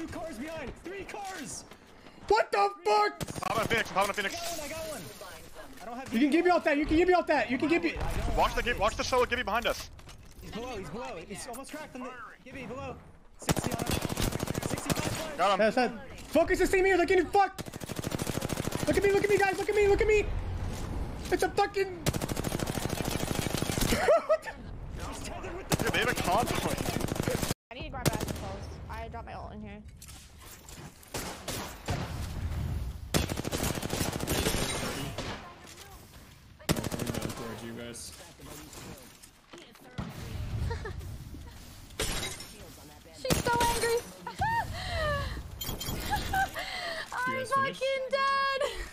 Two cars behind. Three cars. What the fuck? Pop on a Phoenix. Pop on a I Phoenix. got one. I got one. I don't have. You can give me out that. You can give me out that. You can give me. Watch the watch the solo Gibby behind us. He's below. He's below. He's almost cracked on the. Gibby below. 60 on him. 65. Got him. That's that. Focus this team here. Look at me. Fuck. Look at me. Look at me, guys. Look at me. Look at me. It's a fucking. He's tethered with the. Dude, they have a convoy drop my ult in here. She's so angry. I'm fucking dead.